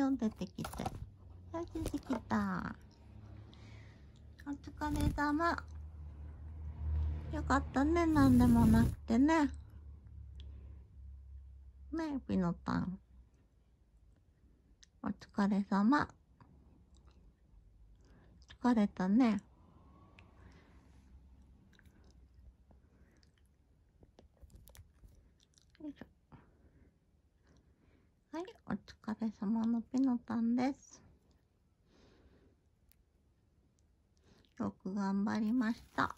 よ、出てきて。はい、出てきた。お疲れ様。よかったね、なんでもなくてね。ねえ、ピノタン。お疲れ様。疲れたね。よいしょ。はい、お疲れ様のピノタンです。よく頑張りました。